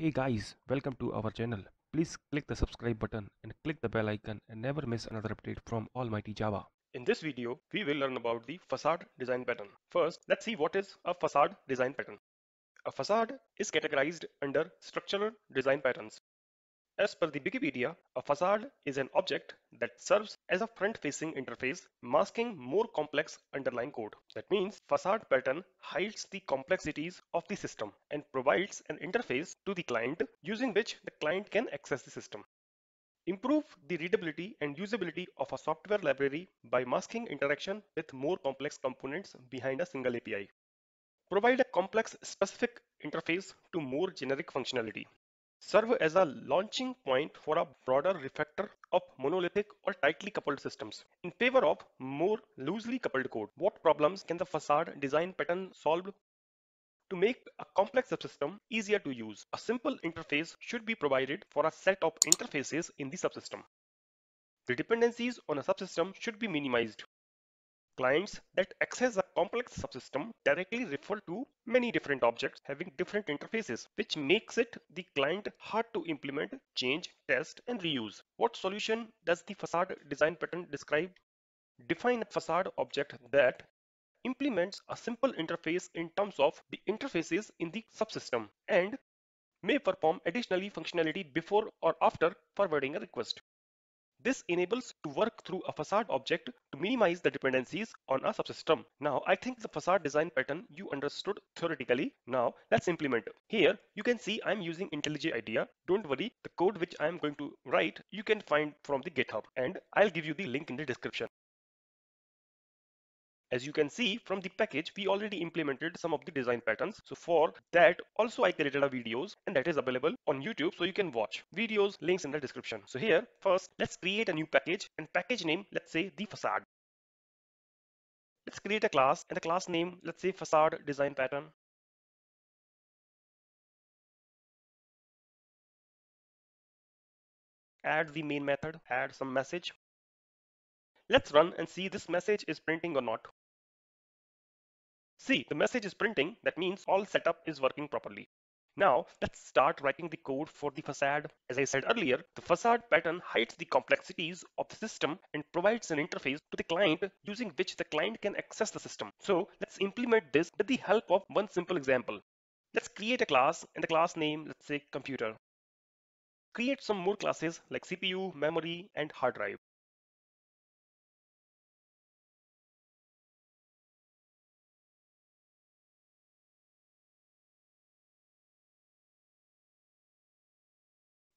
Hey guys, welcome to our channel. Please click the subscribe button and click the bell icon and never miss another update from Almighty Java. In this video, we will learn about the facade design pattern. First, let's see what is a facade design pattern. A facade is categorized under structural design patterns. As per the Wikipedia, a facade is an object that serves as a front-facing interface masking more complex underlying code. That means facade pattern hides the complexities of the system and provides an interface to the client using which the client can access the system. Improve the readability and usability of a software library by masking interaction with more complex components behind a single API. Provide a context specific interface to more generic functionality serve as a launching point for a broader refactor of monolithic or tightly coupled systems in favor of more loosely coupled code. What problems can the facade design pattern solve? To make a complex subsystem easier to use, a simple interface should be provided for a set of interfaces in the subsystem. The dependencies on a subsystem should be minimized Clients that access a complex subsystem directly refer to many different objects having different interfaces, which makes it the client hard to implement, change, test, and reuse. What solution does the facade design pattern describe? Define a facade object that implements a simple interface in terms of the interfaces in the subsystem and may perform additionally functionality before or after forwarding a request. This enables to work through a facade object to minimize the dependencies on a subsystem. Now, I think the facade design pattern you understood theoretically. Now, let's implement. It. Here, you can see I'm using IntelliJ IDEA. Don't worry, the code which I'm going to write, you can find from the GitHub and I'll give you the link in the description. As you can see from the package, we already implemented some of the design patterns. So for that, also I created a videos and that is available on YouTube. So you can watch videos, links in the description. So here, first, let's create a new package and package name, let's say the facade. Let's create a class and the class name, let's say facade design pattern. Add the main method, add some message. Let's run and see this message is printing or not. See, the message is printing. That means all setup is working properly. Now, let's start writing the code for the facade. As I said earlier, the facade pattern hides the complexities of the system and provides an interface to the client using which the client can access the system. So let's implement this with the help of one simple example. Let's create a class and the class name, let's say computer. Create some more classes like CPU, memory, and hard drive.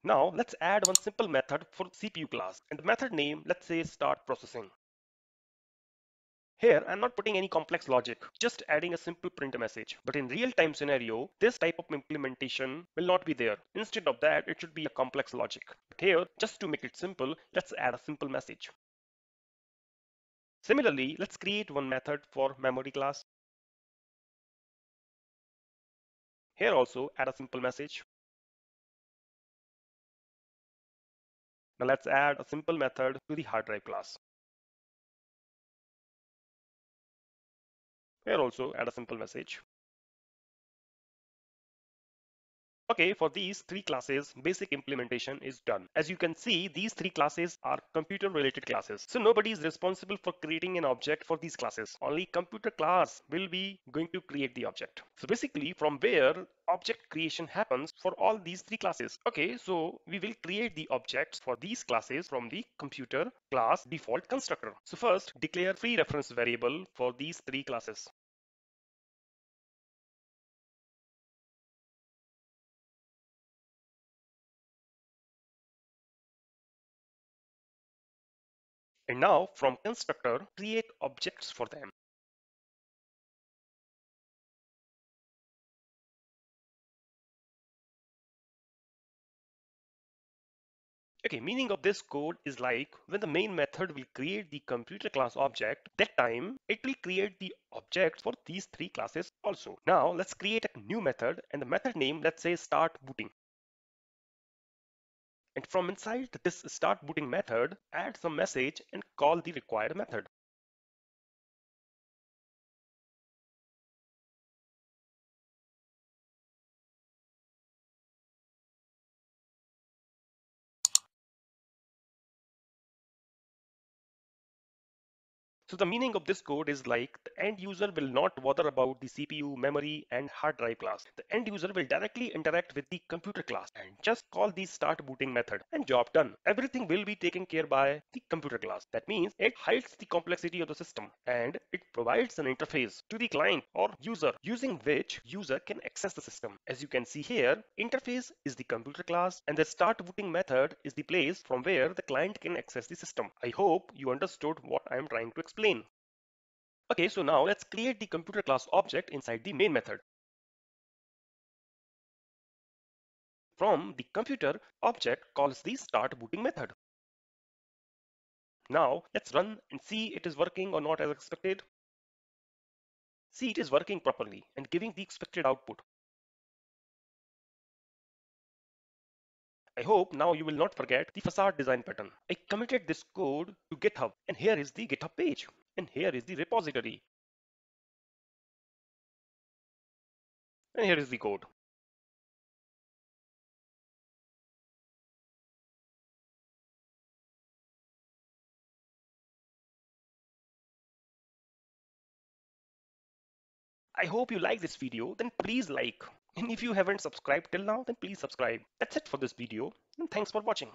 Now let's add one simple method for CPU class and the method name, let's say start processing. Here, I'm not putting any complex logic, just adding a simple print message. But in real-time scenario, this type of implementation will not be there. Instead of that, it should be a complex logic. But here, just to make it simple, let's add a simple message. Similarly, let's create one method for memory class. Here also add a simple message. Now let's add a simple method to the hard drive class. Here also add a simple message. Okay, for these three classes, basic implementation is done. As you can see, these three classes are computer related classes. So nobody is responsible for creating an object for these classes. Only computer class will be going to create the object. So basically from where object creation happens for all these three classes. Okay, so we will create the objects for these classes from the computer class default constructor. So first declare free reference variable for these three classes. And now from constructor, create objects for them. Okay, meaning of this code is like when the main method will create the computer class object, that time it will create the objects for these three classes also. Now let's create a new method and the method name, let's say start booting. And from inside this start booting method, add some message and call the required method. So the meaning of this code is like the end user will not bother about the CPU, memory, and hard drive class. The end user will directly interact with the computer class and just call the start booting method and job done. Everything will be taken care by the computer class. That means it hides the complexity of the system and it provides an interface to the client or user using which user can access the system. As you can see here, interface is the computer class and the start booting method is the place from where the client can access the system. I hope you understood what I am trying to explain. Okay, so now let's create the computer class object inside the main method. From the computer, object calls the start booting method. Now let's run and see it is working or not as expected. See it is working properly and giving the expected output. I hope now you will not forget the facade design pattern. I committed this code to GitHub and here is the GitHub page and here is the repository. And here is the code. I hope you like this video, then please like. And if you haven't subscribed till now, then please subscribe. That's it for this video, and thanks for watching.